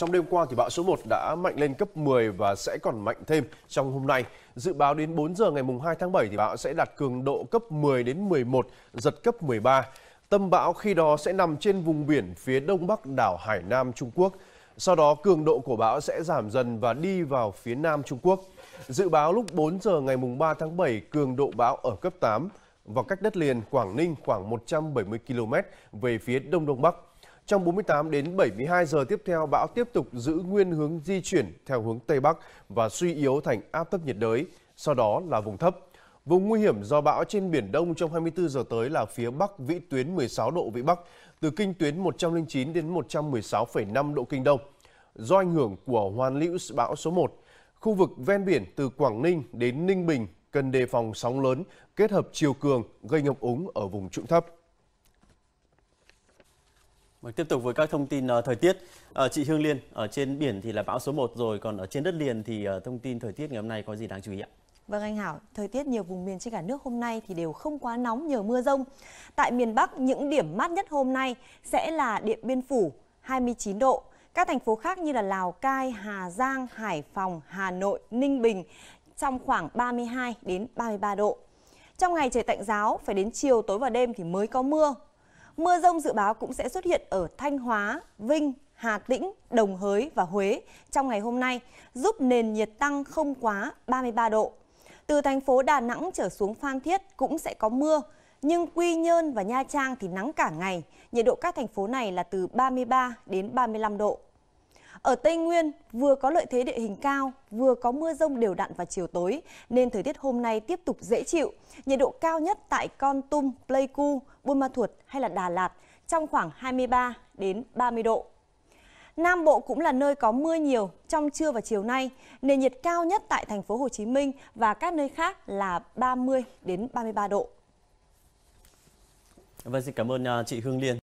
Trong đêm qua thì bão số 1 đã mạnh lên cấp 10 và sẽ còn mạnh thêm trong hôm nay. Dự báo đến 4 giờ ngày mùng 2 tháng 7 thì bão sẽ đạt cường độ cấp 10 đến 11, giật cấp 13. Tâm bão khi đó sẽ nằm trên vùng biển phía đông bắc đảo Hải Nam Trung Quốc. Sau đó cường độ của bão sẽ giảm dần và đi vào phía nam Trung Quốc. Dự báo lúc 4 giờ ngày mùng 3 tháng 7 cường độ bão ở cấp 8 và cách đất liền Quảng Ninh khoảng 170 km về phía đông đông bắc. Trong 48 đến 72 giờ tiếp theo, bão tiếp tục giữ nguyên hướng di chuyển theo hướng Tây Bắc và suy yếu thành áp thấp nhiệt đới, sau đó là vùng thấp. Vùng nguy hiểm do bão trên Biển Đông trong 24 giờ tới là phía Bắc vĩ tuyến 16 độ Vĩ Bắc, từ kinh tuyến 109 đến 116,5 độ Kinh Đông. Do ảnh hưởng của hoàn lưu bão số 1, khu vực ven biển từ Quảng Ninh đến Ninh Bình cần đề phòng sóng lớn kết hợp chiều cường gây ngập úng ở vùng trũng thấp. Vâng, tiếp tục với các thông tin uh, thời tiết. Uh, chị Hương Liên, ở trên biển thì là bão số 1 rồi, còn ở trên đất liền thì uh, thông tin thời tiết ngày hôm nay có gì đáng chú ý ạ? Vâng anh Hảo, thời tiết nhiều vùng miền trên cả nước hôm nay thì đều không quá nóng nhờ mưa rông. Tại miền Bắc, những điểm mát nhất hôm nay sẽ là Điện Biên Phủ 29 độ. Các thành phố khác như là Lào Cai, Hà Giang, Hải Phòng, Hà Nội, Ninh Bình trong khoảng 32 đến 33 độ. Trong ngày trời tạnh giáo, phải đến chiều tối và đêm thì mới có mưa. Mưa rông dự báo cũng sẽ xuất hiện ở Thanh Hóa, Vinh, Hà Tĩnh, Đồng Hới và Huế trong ngày hôm nay, giúp nền nhiệt tăng không quá 33 độ. Từ thành phố Đà Nẵng trở xuống Phan Thiết cũng sẽ có mưa, nhưng Quy Nhơn và Nha Trang thì nắng cả ngày. Nhiệt độ các thành phố này là từ 33 đến 35 độ. Ở Tây Nguyên, vừa có lợi thế địa hình cao, vừa có mưa rông đều đặn vào chiều tối, nên thời tiết hôm nay tiếp tục dễ chịu. Nhiệt độ cao nhất tại Con Tum, Pleiku, Buôn Ma Thuột hay là Đà Lạt trong khoảng 23 đến 30 độ. Nam Bộ cũng là nơi có mưa nhiều trong trưa và chiều nay. Nền nhiệt cao nhất tại thành phố Hồ Chí Minh và các nơi khác là 30 đến 33 độ. Vâng, xin cảm ơn à, chị Hương Liên.